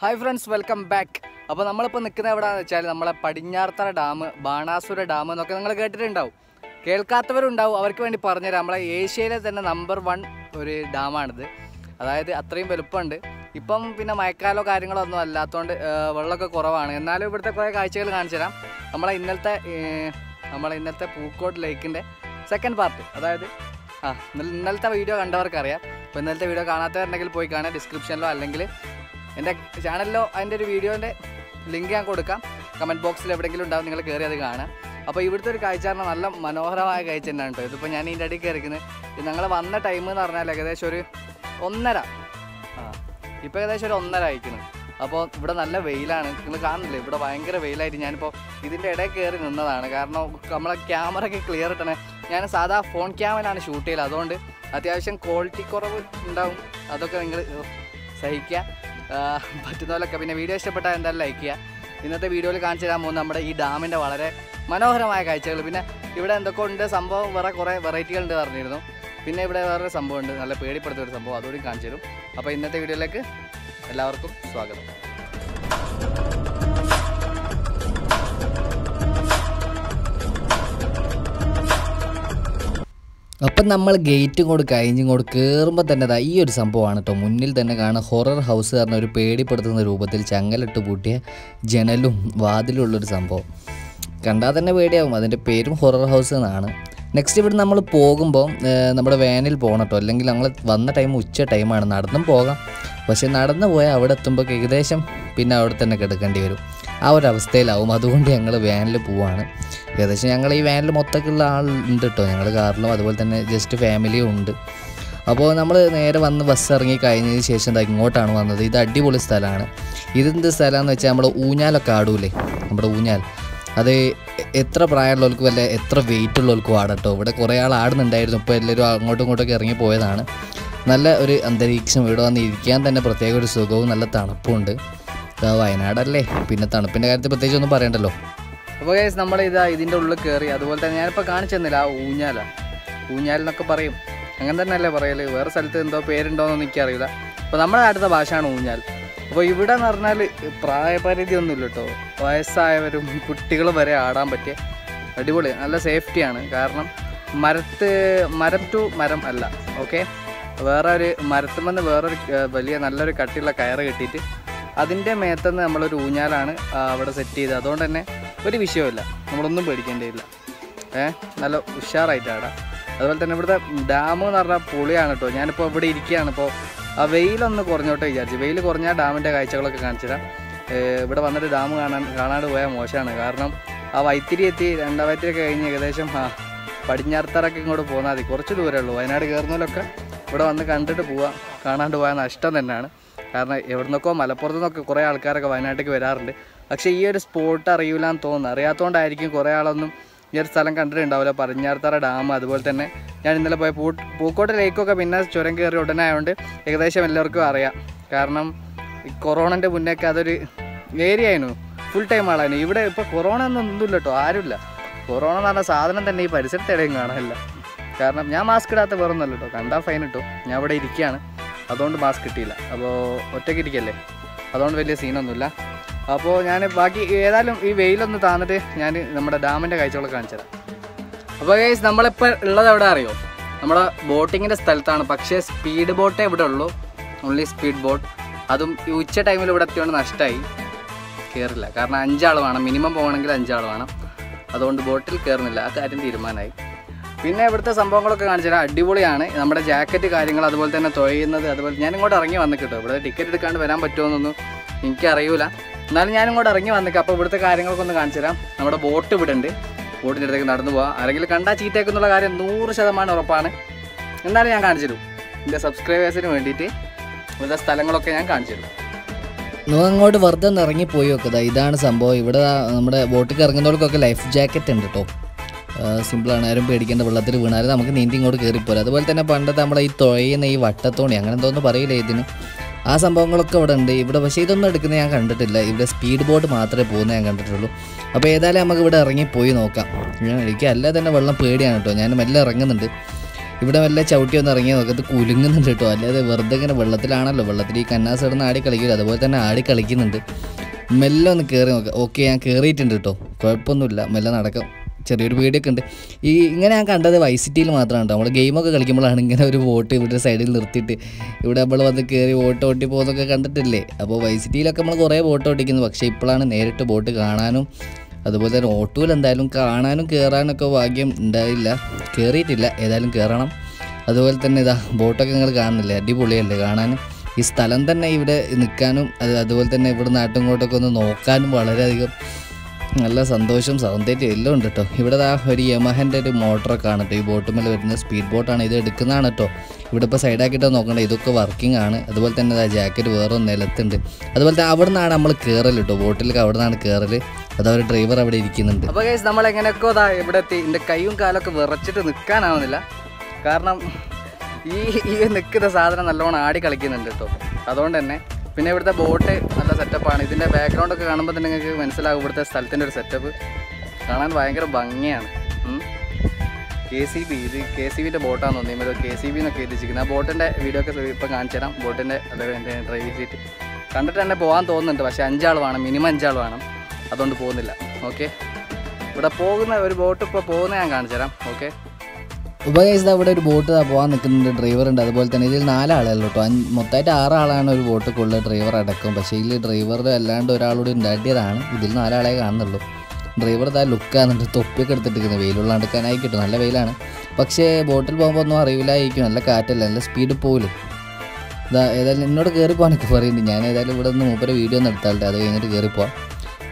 Hi friends welcome back അപ്പോൾ നമ്മളിപ്പോൾ നിൽക്കുന്നത് എവിടെയാണെന്ന് വെച്ചാൽ നമ്മളെ പടിഞ്ഞാർത്തറ ഡാം ബാണാസുര ഡാം എന്നൊക്കെ നിങ്ങൾ കേട്ടിട്ടുണ്ടാവും. കേൾക്കാത്തവരുണ്ടാവും അവർക്ക് വേണ്ടി പറഞ്ഞുതരാം. നമ്മളെ ഏഷ്യയിലെ തന്നെ നമ്പർ വൺ ഒരു ഡാമാണിത്. അതായത് അത്രയും വലുപ്പമുണ്ട്. ഇപ്പം പിന്നെ മഴക്കാലോ കാര്യങ്ങളോ ഒന്നും അല്ലാത്തതുകൊണ്ട് വെള്ളമൊക്കെ കുറവാണ്. എന്നാലും ഇവിടുത്തെ കുറേ കാഴ്ചകൾ കാണിച്ചു തരാം നമ്മളെ ഇന്നലത്തെ നമ്മളെ ഇന്നത്തെ പൂക്കോട്ട് ലേക്കിന്റെ സെക്കൻഡ് പാർട്ട് അതായത് ആ ഇന്നലെ ഇന്നലത്തെ വീഡിയോ കണ്ടവർക്കറിയാം. അപ്പോൾ ഇന്നലത്തെ വീഡിയോ കാണാത്തവരുണ്ടെങ്കിൽ പോയി കാണാം ഡിസ്ക്രിപ്ഷനിലോ അല്ലെങ്കിൽ എന്റെ ചാനലിലോ അതിന്റെ ഒരു വീഡിയോന്റെ ലിങ്ക് ഞാൻ കൊടുക്കാം. കമന്റ് ബോക്സിൽ എവിടെയെങ്കിലും ഉണ്ടാവും നിങ്ങൾ കയറി അത് കാണാം. അപ്പോൾ ഇവിടുത്തെ ഒരു കാഴ്ച പറഞ്ഞാൽ നല്ല മനോഹരമായ കാഴ്ച തന്നെയാണ് കേട്ടോ. ഇതിപ്പോൾ ഞാൻ ഇതിന്റെ അടി കയറിക്കുന്നത് ഞങ്ങൾ വന്ന ടൈം എന്ന് പറഞ്ഞാൽ ഏകദേശം ഒരു ഒന്നര. ആ ഇപ്പോൾ ഏകദേശം ഒരു ഒന്നര അയക്കുന്നത് അപ്പോൾ ഇവിടെ നല്ല വെയിലാണ്. നിങ്ങൾ കാണുന്നില്ലേ? ഇവിടെ ഭയങ്കര വെയിലായിട്ട് ഞാനിപ്പോൾ ഇതിന്റെ ഇടയിൽ കയറി നിന്നതാണ്. കാരണം നമ്മളെ ക്യാമറ ഒക്കെ ക്ലിയർ ഇട്ടണേ. ഞാൻ സാധാ ഫോൺ ക്യാമറയാണ് ഷൂട്ട് ചെയ്യൽ അതുകൊണ്ട് അത്യാവശ്യം ക്വാളിറ്റി കുറവ് ഉണ്ടാവും. അതൊക്കെ നിങ്ങൾ സഹിക്കുക. പറ്റുന്ന പോലൊക്കെ പിന്നെ വീഡിയോ ഇഷ്ടപ്പെട്ടാൽ എന്തായാലും ലൈക്ക് ചെയ്യുക ഇന്നത്തെ വീഡിയോയിൽ കാണിച്ചു തരാൻ പോകുന്ന നമ്മുടെ ഈ ഡാമിന്റെ വളരെ മനോഹരമായ കാഴ്ചകൾ. പിന്നെ ഇവിടെ എന്തൊക്കെ ഉണ്ട് സംഭവം വേറെ കുറേ വെറൈറ്റികളുണ്ട് പറഞ്ഞിരുന്നു. പിന്നെ ഇവിടെ വേറൊരു സംഭവം ഉണ്ട് നല്ല പേടിപ്പെടുത്തിയൊരു സംഭവം അതുകൂടി കാണിച്ചു തരും. അപ്പോൾ ഇന്നത്തെ വീഡിയോയിലേക്ക് എല്ലാവർക്കും സ്വാഗതം. അപ്പം നമ്മൾ ഗേറ്റ് ഇങ്ങോട്ട് കഴിഞ്ഞ് ഇങ്ങോട്ട് കയറുമ്പോൾ തന്നെ ഈ ഒരു സംഭവമാണ് കേട്ടോ മുന്നിൽ തന്നെ കാണുന്ന ഹൊറർ ഹൗസ് പറഞ്ഞ ഒരു പേടിപ്പെടുത്തുന്ന രൂപത്തിൽ ചങ്ങലിട്ട് പൂട്ടിയ ജനലും വാതിലും ഉള്ളൊരു സംഭവം. കണ്ടാൽ തന്നെ പേടിയാവും. അതിന്റെ പേരും ഹൊറർ ഹൗസ് എന്നാണ്. നെക്സ്റ്റ് ഇവിടെ നമ്മൾ പോകുമ്പോൾ നമ്മുടെ വാനിൽ പോകണം കേട്ടോ അല്ലെങ്കിൽ ഞങ്ങൾ വന്ന ടൈം ഉച്ച ടൈമാണ് നടന്നും പോകാം. പക്ഷേ നടന്നു പോയാൽ അവിടെ എത്തുമ്പോൾ ഏകദേശം പിന്നെ അവിടെ തന്നെ കിടക്കേണ്ടി വരും. ആ ഒരു അവസ്ഥയിലാവും. അതുകൊണ്ട് ഞങ്ങൾ വാനിൽ പോവാണ്. ഏകദേശം ഞങ്ങൾ ഈ വാനിൽ മൊത്തമൊക്കെയുള്ള ആളുണ്ട് കേട്ടോ ഞങ്ങൾ കാറിലും അതുപോലെ തന്നെ ജസ്റ്റ് ഫാമിലിയും ഉണ്ട്. അപ്പോൾ നമ്മൾ നേരെ വന്ന് ബസ് ഇറങ്ങി കഴിഞ്ഞതിന് ശേഷം എന്താ ഇങ്ങോട്ടാണ് വന്നത്. ഇത് അടിപൊളി സ്ഥലമാണ് ഇതെന്ത് സ്ഥലമാണെന്ന് വെച്ചാൽ നമ്മൾ ഊഞ്ഞാലൊക്കെ ആടൂലേ? നമ്മുടെ ഊഞ്ഞാൽ. അത് എത്ര പ്രായമുള്ളവർക്ക് വല്ല എത്ര വെയിറ്റ് ഉള്ളവർക്കും ആടട്ടോ. ഇവിടെ കുറേ ആൾ ആടുന്നുണ്ടായിരുന്നു. ഇപ്പോൾ എല്ലാവരും അങ്ങോട്ടും ഇങ്ങോട്ടൊക്കെ ഇറങ്ങി പോയതാണ്. നല്ല ഒരു അന്തരീക്ഷം ഇവിടെ വന്ന് ഇരിക്കാൻ തന്നെ പ്രത്യേക ഒരു സുഖവും നല്ല തണുപ്പുണ്ട് ഇതാ വയനാടല്ലേ? പിന്നെ തണുപ്പിന്റെ കാര്യത്തിൽ പ്രത്യേകിച്ച് ഒന്നും പറയണ്ടല്ലോ. അപ്പോൾ ഗൈസ് നമ്മൾ ഇതാ ഇതിന്റെ ഉള്ളിൽ കയറി അതുപോലെ തന്നെ ഞാനിപ്പോൾ കാണിച്ചു തന്നില്ല ആ ഊഞ്ഞാല. ഊഞ്ഞാൽ എന്നൊക്കെ പറയും. അങ്ങനെ തന്നെയല്ലേ പറയൽ വേറെ സ്ഥലത്ത് എന്തോ പേരുണ്ടോയെന്നൊന്നും എനിക്കറിയില്ല. അപ്പോൾ നമ്മുടെ അടുത്ത ഭാഷയാണ് ഊഞ്ഞാൽ. അപ്പോൾ ഇവിടെ എന്ന് പറഞ്ഞാൽ പ്രായപരിധി ഒന്നുമില്ല കേട്ടോ വയസ്സായവരും കുട്ടികളും വരെ ആടാൻ പറ്റിയ അടിപൊളി നല്ല സേഫ്റ്റിയാണ് കാരണം മരത്ത് മരം ടു മരം അല്ല ഓക്കെ വേറെ ഒരു മരത്തുമെന്ന് വേറൊരു വലിയ നല്ലൊരു കട്ടിയുള്ള കയറ് കെട്ടിയിട്ട് അതിന്റെ മേത്തുനിന്ന് നമ്മളൊരു ഊഞ്ഞാലാണ് അവിടെ സെറ്റ് ചെയ്തത്. അതുകൊണ്ട് തന്നെ ഒരു വിഷയമില്ല നമ്മളൊന്നും പേടിക്കേണ്ടിയില്ല ഏ നല്ല ഉഷാറായിട്ടാണ് അതുപോലെ തന്നെ ഇവിടുത്തെ ഡാം എന്ന് പറഞ്ഞാൽ പൊളിയാണ് കേട്ടോ ഞാനിപ്പോൾ ഇവിടെ ഇരിക്കുകയാണ്. ഇപ്പോൾ ആ വെയിലൊന്ന് കുറഞ്ഞോട്ടെ വിചാരിച്ചു. വെയിൽ കുറഞ്ഞാൽ ഡാമിന്റെ കാഴ്ചകളൊക്കെ കാണിച്ചു തരാം ഇവിടെ വന്നിട്ട് ഡാം കാണാൻ കാണാണ്ട് പോയാൽ മോശമാണ്. കാരണം ആ വൈത്തിരി എത്തി രണ്ടാം വൈത്തിരി ഒക്കെ കഴിഞ്ഞ് ഏകദേശം ആ പടിഞ്ഞാറത്തറൊക്കെ ഇങ്ങോട്ട് പോകുന്നാൽ മതി. കുറച്ച് ദൂരമേ ഉള്ളൂ. വയനാട് കയറുന്നതിലൊക്കെ ഇവിടെ വന്ന് കണ്ടിട്ട് പോവാം. കാണാണ്ട് പോയാൽ നഷ്ടം തന്നെയാണ്. കാരണം എവിടെ നിന്നൊക്കെ മലപ്പുറത്ത് നിന്നൊക്കെ കുറേ ആൾക്കാരൊക്കെ വയനാട്ടിലേക്ക് വരാറുണ്ട്. പക്ഷേ ഈ ഒരു സ്പോട്ട് അറിയില്ല എന്ന് തോന്നുന്നു. അറിയാത്തതുകൊണ്ടായിരിക്കും കുറേ ആളൊന്നും ഈ ഒരു സ്ഥലം കണ്ടിട്ടുണ്ടാവില്ല. പടിഞ്ഞാറത്തറ ഡാം അതുപോലെ തന്നെ ഞാൻ ഇന്നലെ പോയ പൂ പൂക്കോട്ട് ലേക്കൊക്കെ പിന്നെ ചുരം കയറി ഉടനെ ആയതുകൊണ്ട് ഏകദേശം എല്ലാവർക്കും അറിയാം. കാരണം ഈ കൊറോണന്റെ മുന്നേക്കെ അതൊരു ഏരിയ ആയിരുന്നു ഫുൾ ടൈം ആളായിരുന്നു. ഇവിടെ ഇപ്പോൾ കൊറോണ ഒന്നും ഒന്നുമില്ല കേട്ടോ ആരുമില്ല. കൊറോണ എന്ന് പറഞ്ഞ സാധനം തന്നെ ഈ പരിസരത്ത് എവിടെയും കാണാനില്ല. കാരണം ഞാൻ മാസ്ക് ഇടാത്ത വേറൊന്നുമല്ല കേട്ടോ കണ്ടാൽ ഫൈൻ കിട്ടും ഞാൻ ഇവിടെ ഇരിക്കുകയാണ്. അതുകൊണ്ട് മാസ്ക് കിട്ടിയില്ല. അപ്പോൾ ഒറ്റയ്ക്ക് ഇരിക്കല്ലേ? അതുകൊണ്ട് വലിയ സീനൊന്നുമില്ല അപ്പോൾ ഞാൻ ബാക്കി ഏതായാലും ഈ വെയിലൊന്ന് താന്നിട്ട് ഞാൻ നമ്മുടെ ഡാമിന്റെ കാഴ്ചകളൊക്കെ കാണിച്ചു അപ്പോൾ ഗൈസ് നമ്മളിപ്പോൾ ഉള്ളത് എവിടെ അറിയോ? നമ്മുടെ ബോട്ടിങ്ങിന്റെ സ്ഥലത്താണ്. പക്ഷേ സ്പീഡ് ബോട്ടേ ഇവിടെ ഉള്ളൂ? ഓൺലി സ്പീഡ് ബോട്ട് അതും ഈ ഉച്ച ടൈമിൽ ഇവിടെ എത്തിയോണ്ട് നഷ്ടമായി കയറില്ല കാരണം അഞ്ചാൾ വേണം. മിനിമം പോകണമെങ്കിൽ അഞ്ചാൾ വേണം. അതുകൊണ്ട് ബോട്ടിൽ കയറുന്നില്ല ആ കാര്യം തീരുമാനമായി. പിന്നെ ഇവിടുത്തെ സംഭവങ്ങളൊക്കെ കാണിച്ചു തരാം. അടിപൊളിയാണ്. നമ്മുടെ ജാക്കറ്റ് കാര്യങ്ങൾ അതുപോലെ തന്നെ തുഴയുന്നത് അതുപോലെ ഞാൻ ഇങ്ങോട്ട് ഇറങ്ങി വന്നിട്ടോ ഇവിടെ ടിക്കറ്റ് എടുക്കാണ്ട് വരാൻ പറ്റുമോന്നൊന്നും എനിക്കറിയില്ല എന്നാലും ഞാൻ ഇങ്ങോട്ട് ഇറങ്ങി വന്നിട്ട് അപ്പോൾ ഇവിടുത്തെ കാര്യങ്ങളൊക്കെ ഒന്ന് കാണിച്ചു തരാം. നമ്മുടെ ബോട്ട് ഇവിടെ ഉണ്ട്. ബോട്ടിന്റെ അടുത്തേക്ക് നടന്നു പോവാം. ആരെങ്കിലും കണ്ടാൽ ചീത്തേക്കെന്നുള്ള കാര്യം നൂറ് ശതമാനം ഉറപ്പാണ്. എന്നാലും ഞാൻ കാണിച്ചു തരും. എന്റെ സബ്സ്ക്രൈബേഴ്സിന് വേണ്ടിയിട്ട് ഇവിടുത്തെ സ്ഥലങ്ങളൊക്കെ ഞാൻ കാണിച്ചു തരും. നിങ്ങൾ അങ്ങോട്ട് വെറുതെ ഒന്ന് ഇറങ്ങിപ്പോയി നോക്കുക ഇതാണ് സംഭവം. ഇവിടെ നമ്മുടെ ബോട്ടിൽ ഇറങ്ങുന്നവർക്കൊക്കെ ലൈഫ് ജാക്കറ്റ് ഉണ്ട് കേട്ടോ സിമ്പിളാണ് ആരും പേടിക്കേണ്ട വെള്ളത്തിൽ വീണാൽ നമുക്ക് നീന്തി ഇങ്ങോട്ട് കയറിപ്പോരാം അതുപോലെ തന്നെ പണ്ടത്തെ നമ്മളെ ഈ തുഴയുന്ന ഈ വട്ടത്തോണി അങ്ങനെ എന്തോന്ന് പറയില്ല ഇതിന്? ആ സംഭവങ്ങളൊക്കെ ഇവിടെ ഉണ്ട്. ഇവിടെ പക്ഷേ ഇതൊന്നും എടുക്കുന്നത് ഞാൻ കണ്ടിട്ടില്ല. ഇവിടെ സ്പീഡ് ബോട്ട് മാത്രമേ പോകുന്നത് ഞാൻ കണ്ടിട്ടുള്ളൂ. അപ്പോൾ ഏതായാലും നമുക്ക് ഇവിടെ ഇറങ്ങി പോയി നോക്കാം എനിക്ക് അല്ലാതെ തന്നെ വെള്ളം പേടിയാണ് കേട്ടോ. ഞാൻ മെല്ലെ ഇറങ്ങുന്നുണ്ട്. ഇവിടെ വല്ല ചവിട്ടി ഒന്ന് ഇറങ്ങി നോക്കത്ത് കുലുങ്ങുന്നുണ്ട് കേട്ടോ. അല്ലാതെ വെറുതെ ഇങ്ങനെ വെള്ളത്തിലാണല്ലോ. വെള്ളത്തിൽ ഈ കന്നാസ് ഇടുന്ന ആടി കളിക്കില്ല അതുപോലെ തന്നെ ആടി കളിക്കുന്നുണ്ട്. മെല്ലെ ഒന്ന് കയറി നോക്കാം. ഓക്കെ ഞാൻ കയറിയിട്ടുണ്ട് കേട്ടോ. കുഴപ്പമൊന്നുമില്ല. മെല്ലെ നടക്കാം. ചെറിയൊരു പേടിയൊക്കെ ഉണ്ട്. ഈ ഇങ്ങനെ ഞാൻ കണ്ടത് വൈ സിറ്റിയിൽ മാത്രമാണ് നമ്മൾ ഗെയിമൊക്കെ കളിക്കുമ്പോഴാണ് ഇങ്ങനെ ഒരു വോട്ട് ഇവിടെ സൈഡിൽ നിർത്തിയിട്ട് ഇവിടെ നമ്മൾ വന്ന് കയറി വോട്ട് ഓട്ടി പോകുന്നതൊക്കെ കണ്ടിട്ടില്ലേ? അപ്പോൾ വൈ സിറ്റിയിലൊക്കെ നമ്മൾ കുറേ വോട്ട് ഓട്ടിക്കുന്നത് പക്ഷേ ഇപ്പോഴാണ് നേരിട്ട് ബോട്ട് കാണാനും അതുപോലെ തന്നെ ഓട്ടോയിൽ എന്തായാലും കാണാനും കയറാനൊക്കെ ഭാഗ്യം ഉണ്ടായില്ല. കയറിയിട്ടില്ല ഏതായാലും കയറണം അതുപോലെ തന്നെ ഇതാ ബോട്ടൊക്കെ നിങ്ങൾ കാണുന്നില്ലേ? അടിപൊളിയല്ലേ കാണാനും ഈ സ്ഥലം തന്നെ ഇവിടെ നിൽക്കാനും അത് അതുപോലെ തന്നെ ഇവിടെ നാട്ടും ഇങ്ങോട്ടൊക്കെ ഒന്ന് നോക്കാനും വളരെയധികം നല്ല സന്തോഷം സൗന്ദര്യം എല്ലാം ഉണ്ട് കേട്ടോ ഇവിടെ ദാ ഒരു യമഹന്റെ ഒരു മോട്ടറൊക്കെ ആണ് കേട്ടോ ഈ ബോട്ടുമേൽ വരുന്ന സ്പീഡ് ബോട്ടാണ് ഇത് എടുക്കുന്നതാണ് കേട്ടോ ഇവിടെ ഇപ്പോൾ സൈഡാക്കിയിട്ട് നോക്കണ്ട ഇതൊക്കെ വർക്കിംഗ് ആണ്. അതുപോലെ തന്നെ ആ ജാക്കറ്റ് വേറെ നിലത്തുണ്ട്. അതുപോലെ തന്നെ അവിടെ നിന്നാണ് നമ്മൾ കയറൽ കേട്ടോ ബോട്ടിലേക്ക് അവിടെ നിന്നാണ് കയറൽ അതാ ഒരു ഡ്രൈവർ അവിടെ ഇരിക്കുന്നുണ്ട്. അപ്പോൾ ഗൈസ് നമ്മൾ എങ്ങനെയൊക്കെ ഇതാ ഇവിടെ എത്തി. എന്റെ കൈയും കാലൊക്കെ വിറച്ചിട്ട് നിൽക്കാനാവുന്നില്ല കാരണം ഈ ഈ നിൽക്കുന്ന സാധനം നല്ലോണം ആടി കളിക്കുന്നുണ്ട് കേട്ടോ അതുകൊണ്ട് തന്നെ പിന്നെ ഇവിടുത്തെ ബോട്ട് നല്ല സെറ്റപ്പാണ് ഇതിന്റെ ബാക്ക്ഗ്രൗണ്ട് ഒക്കെ കാണുമ്പോൾ തന്നെ നിങ്ങൾക്ക് മനസ്സിലാകും ഇവിടുത്തെ സ്ഥലത്തിന്റെ ഒരു സെറ്റപ്പ് കാണാൻ ഭയങ്കര ഭംഗിയാണ്. കെ സി ബി ഇത് കെ സി ബിന്റെ ബോട്ടാണെന്ന് തോന്നി കെ സി ബി എന്നൊക്കെ എത്തിച്ചിരിക്കുന്നത് ആ ബോട്ടിന്റെ വീഡിയോ ഒക്കെ ഇപ്പം കാണിച്ചു തരാം. ബോട്ടിന്റെ എന്റെ ഡ്രൈവ് സീറ്റ് കണ്ടിട്ട് തന്നെ പോകാൻ തോന്നുന്നുണ്ട്. പക്ഷേ അഞ്ചാൾ വേണം. മിനിമം അഞ്ചാൾ വേണം. അതുകൊണ്ട് പോകുന്നില്ല. ഓക്കെ ഇവിടെ പോകുന്ന ഒരു ബോട്ട് ഇപ്പോൾ പോകുന്ന ഞാൻ കാണിച്ചു തരാം. ഓക്കെ ഉപയോഗിച്ചത് അവിടെ ഒരു ബോട്ട് പോകാൻ നിൽക്കുന്നുണ്ട്. ഡ്രൈവർ ഉണ്ട്. അതുപോലെ തന്നെ ഇതിൽ നാലാളല്ലോ കേട്ടോ മൊത്തമായിട്ട് ആറാളാണ് ഒരു ബോട്ടൊക്കെ ഡ്രൈവർ അടക്കം. പക്ഷേ ഇതിൽ ഡ്രൈവർ അല്ലാണ്ട് ഒരാളോട് ഉണ്ടാക്കിയതാണ്. ഇതിൽ നാലാളെ കാണുന്നുള്ളൂ. ഡ്രൈവർ ഇതാ ലുക്കാന്നിട്ട് തൊപ്പിയൊക്കെ എടുത്തിട്ടിരിക്കുന്നത് വെയിലുള്ള അടുക്കാനായി കിട്ടും. നല്ല വെയിലാണ്. പക്ഷേ ബോട്ടിൽ പോകുമ്പോൾ ഒന്നും അറിയില്ലായിരിക്കും നല്ല കാറ്റല്ല. നല്ല സ്പീഡ് പോലും ഇതാ ഏതായാലും എന്നോട് കയറി പോകാനൊക്കെ പറയുന്നുണ്ട് ഞാൻ ഏതായാലും ഇവിടെ നിന്ന് മൂപ്പരെ വീഡിയോ ഒന്ന് എടുത്താലേ അത് കഴിഞ്ഞിട്ട് കയറി പോവാം.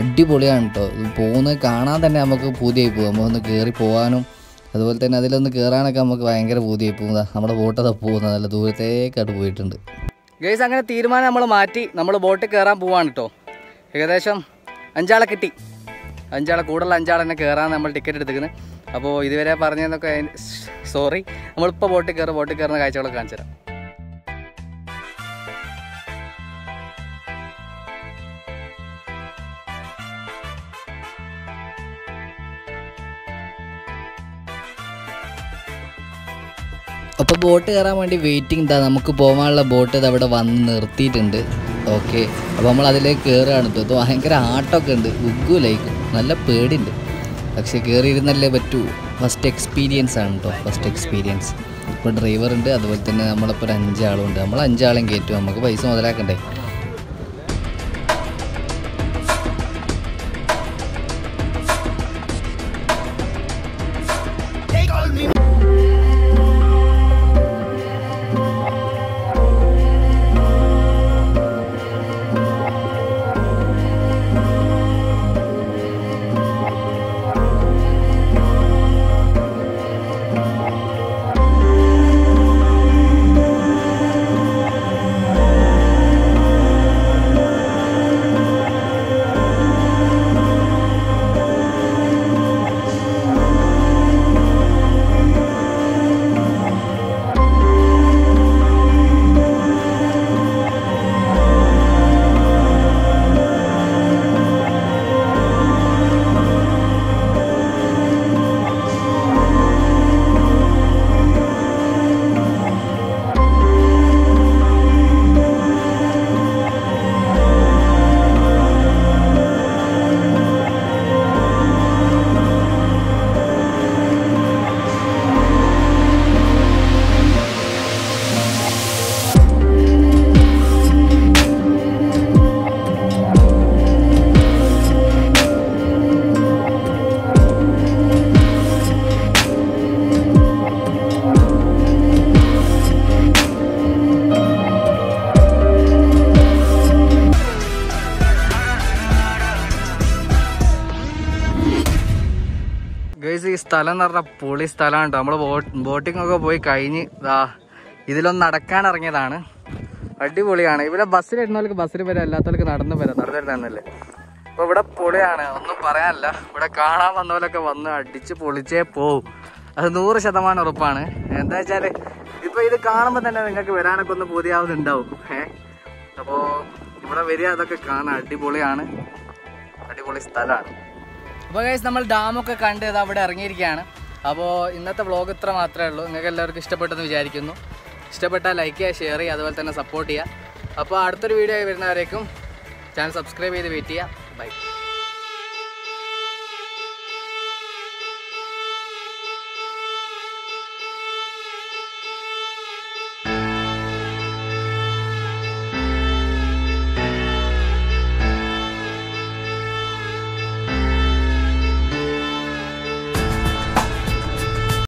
അടിപൊളിയാണ് കേട്ടോ പോകുന്നത് കാണാൻ തന്നെ നമുക്ക് പൂതിയായി പോകും. നമുക്കൊന്ന് കയറി പോകാനും അതുപോലെ തന്നെ അതിലൊന്ന് കയറാനൊക്കെ നമുക്ക് ഭയങ്കര പൂതിയായി. പോകും നമ്മുടെ ബോട്ടൊക്കെ പോകുന്നത്. നല്ല ദൂരത്തേക്കായിട്ട് പോയിട്ടുണ്ട്. ഗൈസ് അങ്ങനെ തീരുമാനം നമ്മൾ മാറ്റി. നമ്മൾ ബോട്ടിൽ കയറാൻ പോവാണ് കേട്ടോ ഏകദേശം അഞ്ചാളെ കിട്ടി. അഞ്ചാളെ കൂടുതൽ അഞ്ചാളെ തന്നെ കയറാൻ നമ്മൾ ടിക്കറ്റ് എടുത്തിരിക്കുന്നത് അപ്പോൾ ഇതുവരെ പറഞ്ഞതെന്നൊക്കെ സോറി നമ്മളിപ്പോൾ ബോട്ടിൽ കയറി ബോട്ടിൽ കയറുന്ന കാഴ്ചകളൊക്കെ കാണിച്ചു തരാം അപ്പോൾ ബോട്ട് കയറാൻ വേണ്ടി വെയിറ്റിംഗ് ഇതാ നമുക്ക് പോകാനുള്ള ബോട്ട് ഇത് അവിടെ വന്ന് നിർത്തിയിട്ടുണ്ട്. ഓക്കെ അപ്പോൾ നമ്മൾ അതിലേക്ക് കയറുകയാണ് കേട്ടോ ഭയങ്കര ആട്ടമൊക്കെ ഉണ്ട്. ഉഗ്ഗുലൈക്കും നല്ല പേടിയുണ്ട്. പക്ഷേ കയറിയിരുന്നല്ലേ പറ്റൂ. ഫസ്റ്റ് എക്സ്പീരിയൻസ് ആണ് കേട്ടോ ഫസ്റ്റ് എക്സ്പീരിയൻസ് ഇപ്പോൾ ഡ്രൈവർ ഉണ്ട്. അതുപോലെ തന്നെ നമ്മളിപ്പോൾ ഒരു അഞ്ചാളുണ്ട്. നമ്മൾ അഞ്ചാളും കയറ്റും. നമുക്ക് പൈസ മുതലാക്കണ്ടേ? സ്ഥലം എന്ന് പറഞ്ഞാൽ പൊളി സ്ഥലമാണ് കേട്ടോ നമ്മൾ ബോട്ടിംഗ് ഒക്കെ പോയി കഴിഞ്ഞ് ഇതാ ഇതിലൊന്ന് നടക്കാൻ ഇറങ്ങിയതാണ്. അടിപൊളിയാണ്. ഇവിടെ ബസ്സിൽ ഇടുന്നവർക്ക് ബസ്സിൽ വരാം അല്ലാത്തവർക്ക് നടന്നു വരാം. നടന്നു വരുന്നല്ലേ അപ്പൊ ഇവിടെ പൊളിയാണ്. ഒന്നും പറയാനല്ല. ഇവിടെ കാണാൻ വന്നവരൊക്കെ വന്ന് അടിച്ച് പൊളിച്ചേ പോവും. അത് നൂറ് ശതമാനം ഉറപ്പാണ്. എന്താ വെച്ചാൽ ഇപ്പൊ ഇത് കാണുമ്പോൾ തന്നെ നിങ്ങൾക്ക് വരാനൊക്കെ ഒന്ന് പൂതിയാവുന്നുണ്ടാവും. ഏഹ് അപ്പോ ഇവിടെ വരിക അതൊക്കെ കാണാൻ അടിപൊളിയാണ്. അടിപൊളി സ്ഥലമാണ്. അപ്പോൾ ഗൈസ് നമ്മൾ ഡാമൊക്കെ കണ്ട് ഇത് അവിടെ ഇറങ്ങിയിരിക്കുകയാണ്. അപ്പോൾ ഇന്നത്തെ വ്ളോഗ് ഇത്ര മാത്രമേ ഉള്ളൂ. നിങ്ങൾക്ക് എല്ലാവർക്കും ഇഷ്ടപ്പെട്ടെന്ന് വിചാരിക്കുന്നു. ഇഷ്ടപ്പെട്ടാൽ ലൈക്ക് ചെയ്യുക ഷെയർ ചെയ്യുക അതുപോലെ തന്നെ സപ്പോർട്ട് ചെയ്യുക. അപ്പോൾ അടുത്തൊരു വീഡിയോ വരുന്നവരേക്കും ചാനൽ സബ്സ്ക്രൈബ് ചെയ്ത് വെയിറ്റ് ചെയ്യുക. ബൈ